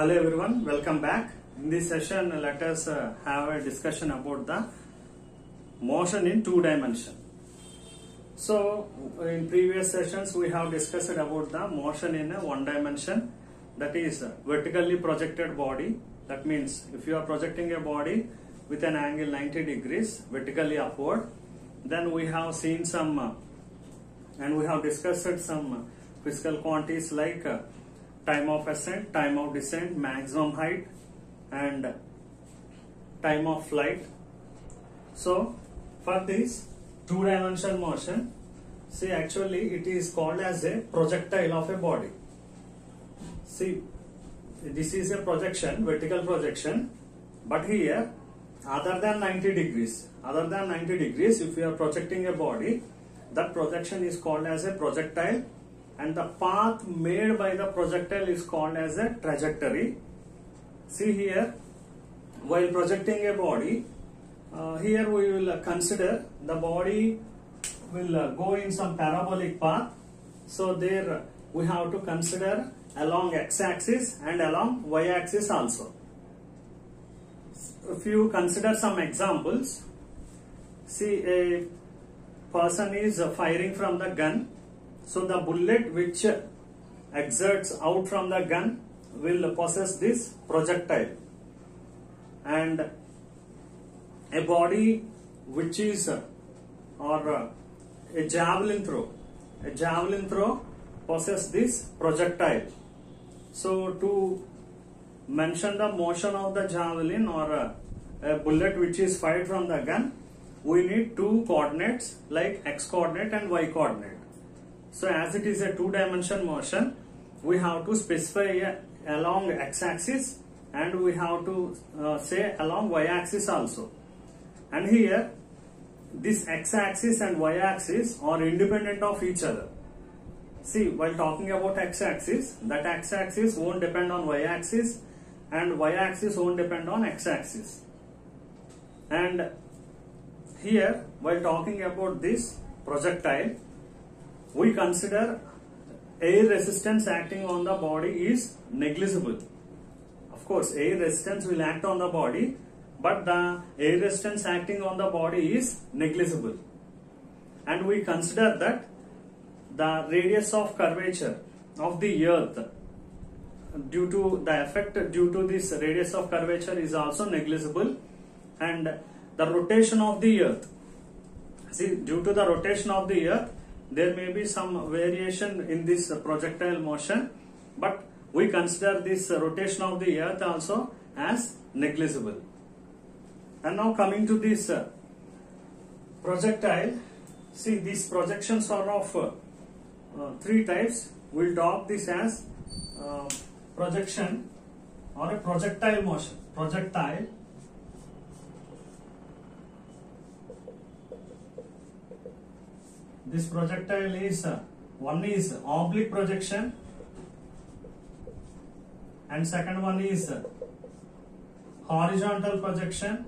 Hello everyone, welcome back. In this session, let us uh, have a discussion about the motion in two dimension. So, in previous sessions, we have discussed about the motion in a one dimension, that is uh, vertically projected body. That means if you are projecting a body with an angle 90 degrees vertically upward, then we have seen some uh, and we have discussed some uh, physical quantities like uh, time of ascent, time of descent, maximum height, and time of flight. So, for this two dimensional motion, see actually it is called as a projectile of a body. See, this is a projection, vertical projection, but here other than 90 degrees, other than 90 degrees, if you are projecting a body, that projection is called as a projectile and the path made by the projectile is called as a trajectory. See here, while projecting a body, uh, here we will uh, consider the body will uh, go in some parabolic path. So there uh, we have to consider along x-axis and along y-axis also. If you consider some examples, see a person is uh, firing from the gun so the bullet which exerts out from the gun will possess this projectile. And a body which is or a javelin throw. A javelin throw possess this projectile. So to mention the motion of the javelin or uh, a bullet which is fired from the gun we need two coordinates like x coordinate and y coordinate. So as it is a two dimension motion, we have to specify along x axis and we have to uh, say along y axis also. And here this x axis and y axis are independent of each other. See while talking about x axis, that x axis won't depend on y axis and y axis won't depend on x axis. And here while talking about this projectile we consider air resistance acting on the body is negligible. Of course air resistance will act on the body but the air resistance acting on the body is negligible. And we consider that the radius of curvature of the earth due to the effect due to this radius of curvature is also negligible. And the rotation of the earth see due to the rotation of the earth there may be some variation in this projectile motion but we consider this rotation of the earth also as negligible. And now coming to this uh, projectile. See these projections are of uh, three types. We'll talk this as uh, projection or a projectile motion projectile this projectile is uh, one is oblique projection and second one is uh, horizontal projection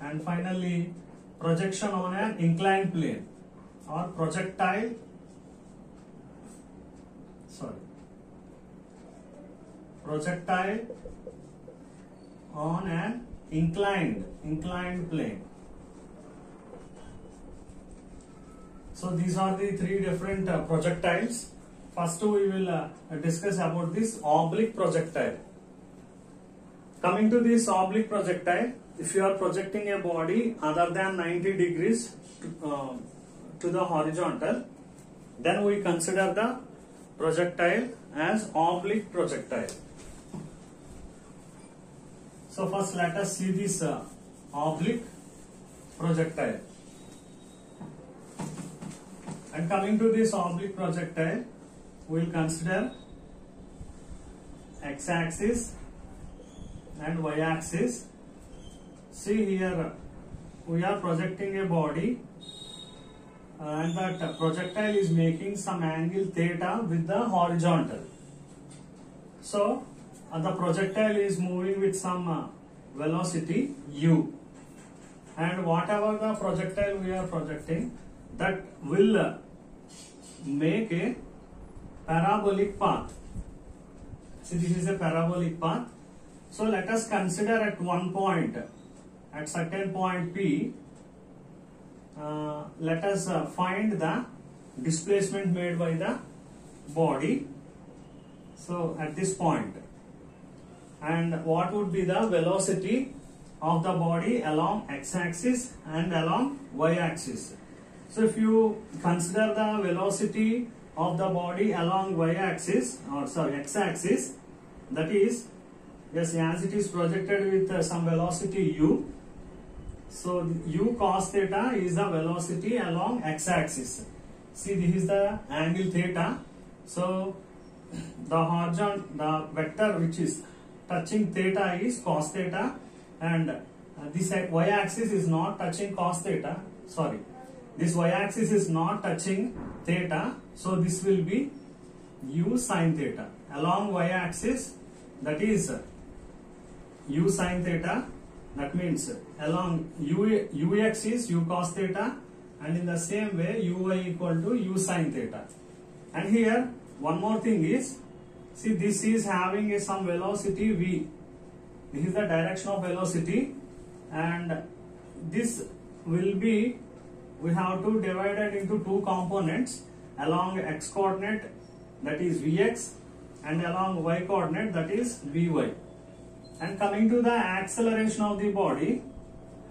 and finally projection on an inclined plane or projectile sorry projectile on an inclined inclined plane So these are the three different uh, projectiles. First we will uh, discuss about this oblique projectile. Coming to this oblique projectile, if you are projecting a body other than 90 degrees to, uh, to the horizontal, then we consider the projectile as oblique projectile. So first let us see this uh, oblique projectile. And coming to this oblique projectile, we will consider x-axis and y-axis. See here, we are projecting a body and that projectile is making some angle theta with the horizontal. So, uh, the projectile is moving with some uh, velocity u and whatever the projectile we are projecting that will uh, make a parabolic path See, this is a parabolic path. So let us consider at one point, at certain point P, uh, let us uh, find the displacement made by the body. So at this point, and what would be the velocity of the body along x-axis and along y-axis. So if you consider the velocity of the body along y-axis or sorry x-axis, that is yes as it is projected with uh, some velocity u. So u cos theta is the velocity along x-axis. See this is the angle theta. So the horizontal the vector which is touching theta is cos theta and uh, this y-axis is not touching cos theta sorry this y-axis is not touching theta so this will be u sin theta. Along y-axis that is u sin theta that means along u ux is u cos theta and in the same way uy equal to u sin theta. And here one more thing is see this is having a some velocity v. This is the direction of velocity and this will be we have to divide it into two components along x coordinate that is vx and along y coordinate that is vy. And coming to the acceleration of the body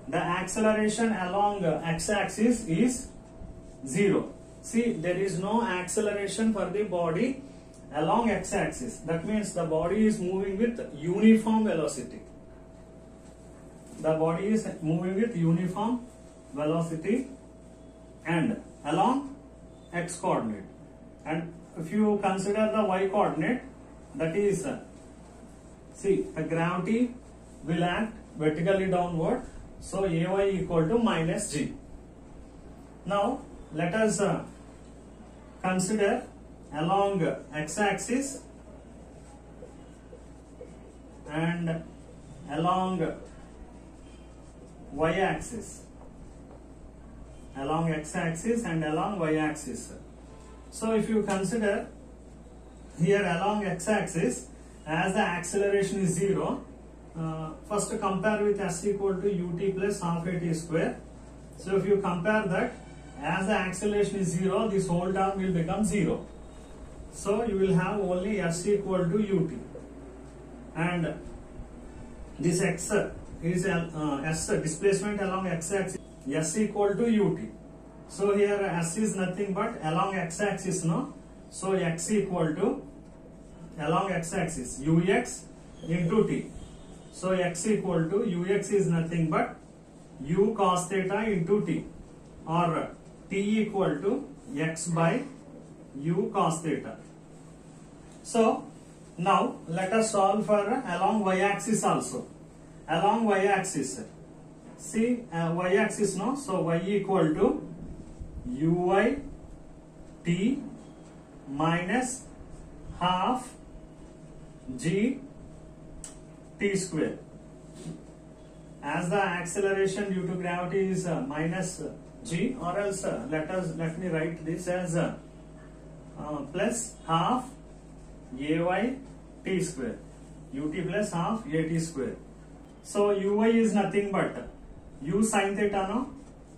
the acceleration along x axis is 0 see there is no acceleration for the body along x axis that means the body is moving with uniform velocity. The body is moving with uniform velocity and along x coordinate. And if you consider the y coordinate that is uh, see the gravity will act vertically downward. So ay equal to minus g. Now let us uh, consider along x axis and along y axis along x axis and along y axis so if you consider here along x axis as the acceleration is 0 uh, first compare with s equal to ut plus half at square. So if you compare that as the acceleration is 0 this whole term will become 0 so you will have only s equal to ut. And this x is uh, s displacement along x axis s equal to ut so here s is nothing but along x axis no? So x equal to along x axis ux into t. So x equal to ux is nothing but u cos theta into t. Or t equal to x by u cos theta. So now let us solve for along y axis also. Along y axis see uh, y axis no? So y equal to uy t minus half g t square. As the acceleration due to gravity is uh, minus g or else uh, let us let me write this as uh, uh, plus half ay t square. Ut plus half at square. So uy is nothing but u sin theta no?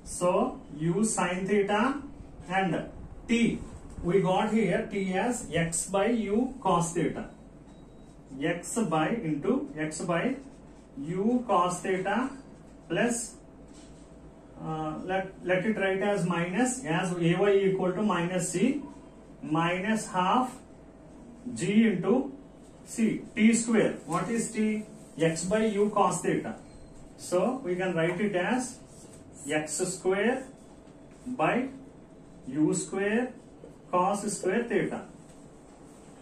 So u sin theta and t. We got here t as x by u cos theta. X by into x by u cos theta plus uh, let let it write as minus as ay equal to minus c minus half g into c t square. What is t? X by u cos theta so we can write it as x square by u square cos square theta.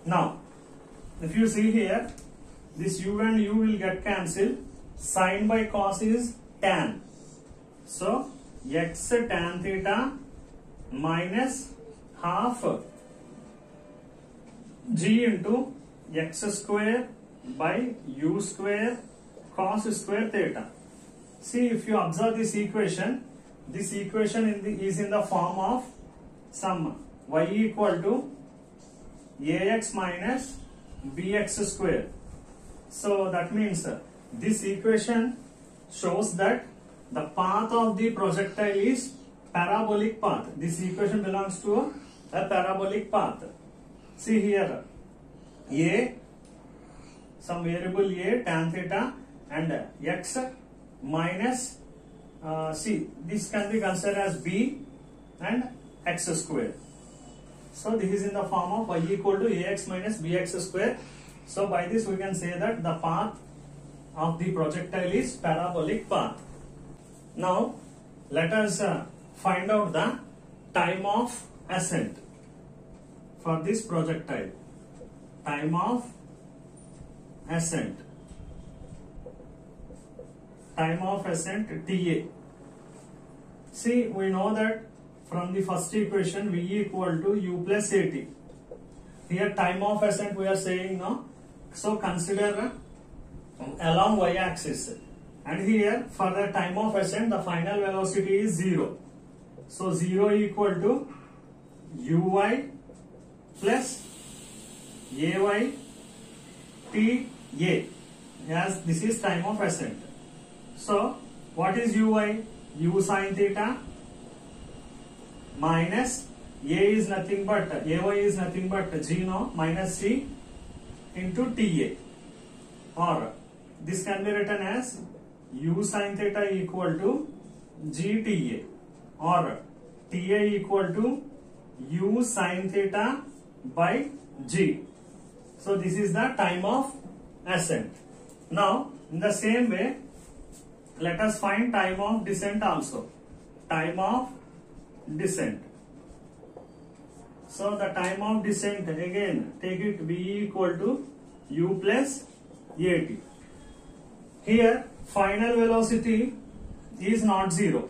Now if you see here this u and u will get cancelled. Sine by cos is tan. So x tan theta minus half g into x square by u square cos square theta. See if you observe this equation, this equation in the, is in the form of some y equal to ax minus bx square. So that means uh, this equation shows that the path of the projectile is parabolic path. This equation belongs to a, a parabolic path. See here, a some variable a tan theta and x minus uh, see this can be considered as b and x square. So this is in the form of y equal to ax minus bx square. So by this we can say that the path of the projectile is parabolic path. Now let us uh, find out the time of ascent for this projectile. Time of ascent. Time of ascent TA. See we know that from the first equation v equal to u plus at. Here time of ascent we are saying no. So consider uh, along y axis and here for the time of ascent the final velocity is 0. So 0 equal to uy plus ay t a as this is time of ascent. So what is uy? u sine theta minus a is nothing but ay is nothing but g no minus c into ta or this can be written as u sine theta equal to gta or ta equal to u sine theta by g. So this is the time of ascent. Now in the same way let us find time of descent also. Time of descent. So the time of descent again take it v equal to u plus at. Here final velocity is not zero.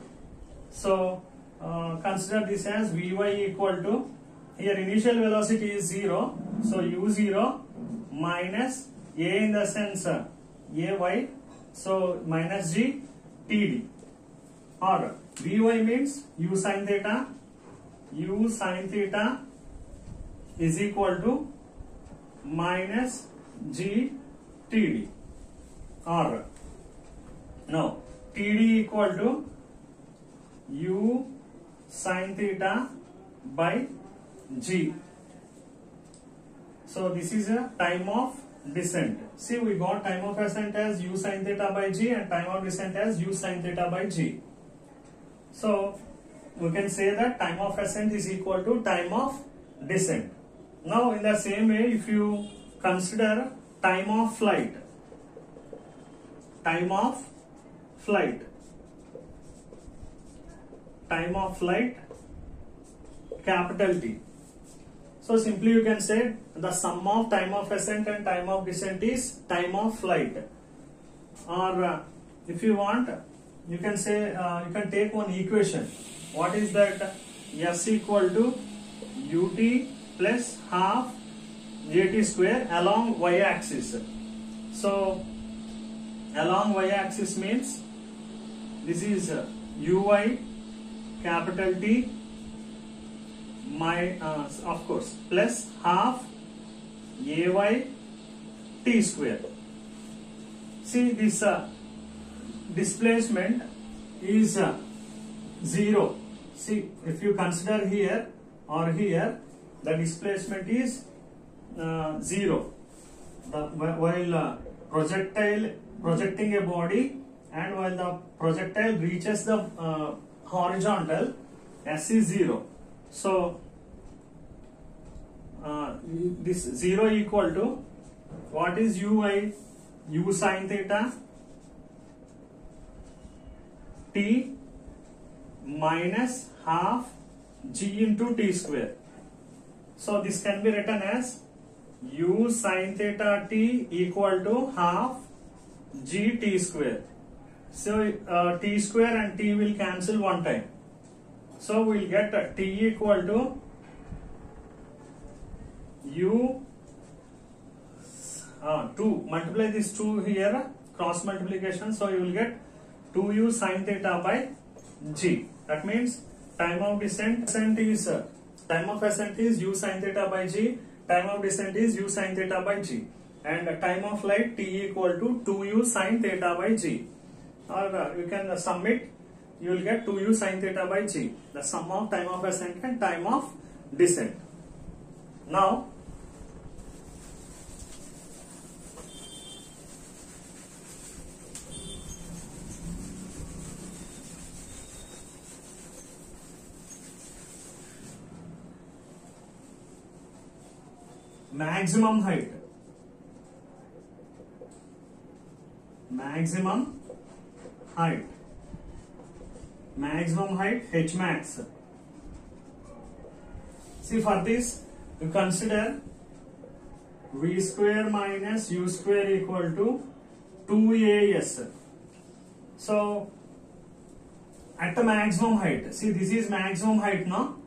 So uh, consider this as vy equal to here initial velocity is zero. So u zero minus a in the sense uh, ay. So minus g td or vy means u sine theta. U sine theta is equal to minus g td or now td equal to u sine theta by g. So this is a time of descent. See we got time of ascent as u sine theta by g and time of descent as u sine theta by g. So we can say that time of ascent is equal to time of descent. Now in the same way if you consider time of flight time of flight time of flight capital T so simply you can say the sum of time of ascent and time of descent is time of flight. Or uh, if you want you can say uh, you can take one equation. What is that? S equal to ut plus half at square along y axis. So along y axis means this is uy capital T my uh, of course plus half ay t square. See this uh, displacement is uh, zero. See if you consider here or here the displacement is uh, zero. The, while uh, projectile projecting a body and while the projectile reaches the uh, horizontal s is zero so uh, this 0 equal to what is uy u sine theta t minus half g into t square. So this can be written as u sine theta t equal to half g t square. So uh, t square and t will cancel one time so we'll get uh, t equal to u uh, 2 multiply this 2 here cross multiplication. So you will get 2u sine theta by g. That means time of descent, descent is uh, time of ascent is u sine theta by g. Time of descent is u sine theta by g. And time of flight t equal to 2u sine theta by g. Or uh, you can uh, sum it you will get 2u sine theta by g. The sum of time of ascent and time of descent. Now maximum height. Maximum height maximum height h max see for this you consider v square minus u square equal to 2as so at the maximum height. See this is maximum height now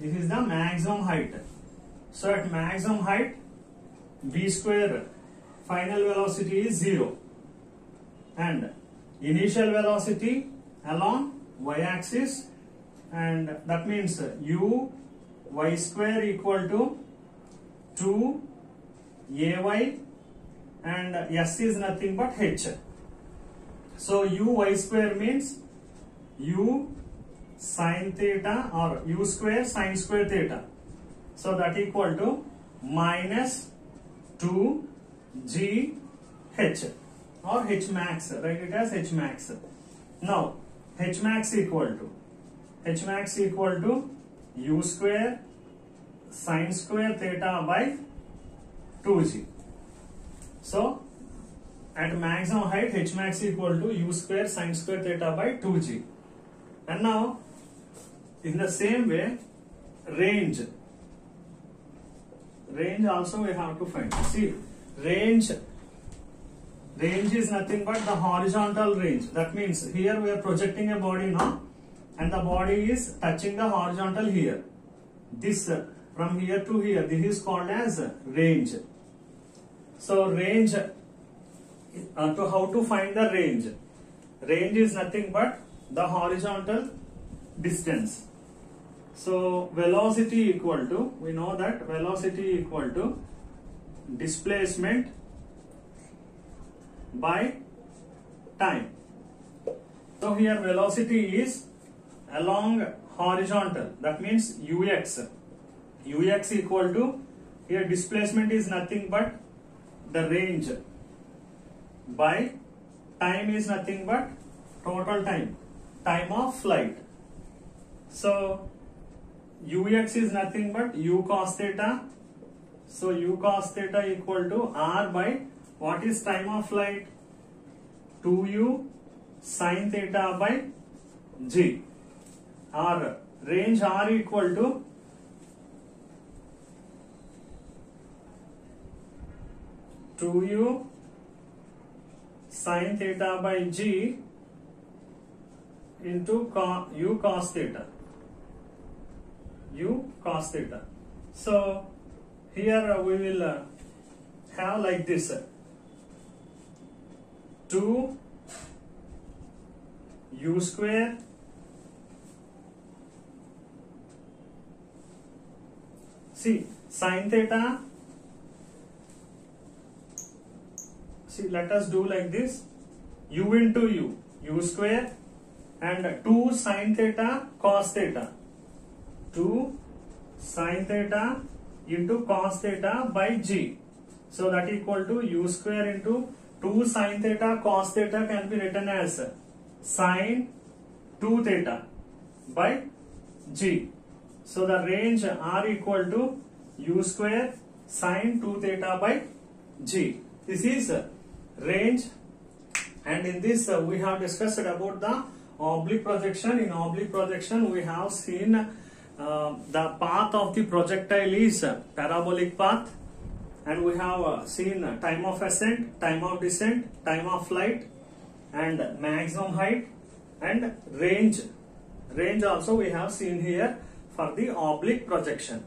this is the maximum height. So at maximum height, v square. Final velocity is 0 and initial velocity along y axis and that means u y square equal to 2 ay and s is nothing but h. So u y square means u sine theta or u square sine square theta. So that equal to minus 2 g h or h max, write it as h max. Now h max equal to h max equal to u square sine square theta by 2g. So at maximum height h max equal to u square sine square theta by 2g. And now in the same way range range also we have to find see range range is nothing but the horizontal range. That means here we are projecting a body now and the body is touching the horizontal here. This uh, from here to here this is called as range. So range uh, to how to find the range? Range is nothing but the horizontal distance. So velocity equal to, we know that velocity equal to displacement by time. So here velocity is along horizontal, that means ux. ux equal to, here displacement is nothing but the range by time is nothing but total time, time of flight. So ux is nothing but u cos theta. So u cos theta equal to r by what is time of flight? 2u sin theta by g. R range r equal to two u sin theta by g into u cos theta u cos theta. So here we will uh, have like this 2 u square see sine theta see let us do like this u into u u square and 2 sine theta cos theta 2 sine theta into cos theta by g. So that equal to u square into 2 sin theta cos theta can be written as sin 2 theta by g. So the range r equal to u square sin 2 theta by g. This is range and in this uh, we have discussed about the oblique projection. In oblique projection we have seen uh, the path of the projectile is parabolic path and we have uh, seen time of ascent, time of descent, time of flight and maximum height and range. Range also we have seen here for the oblique projection.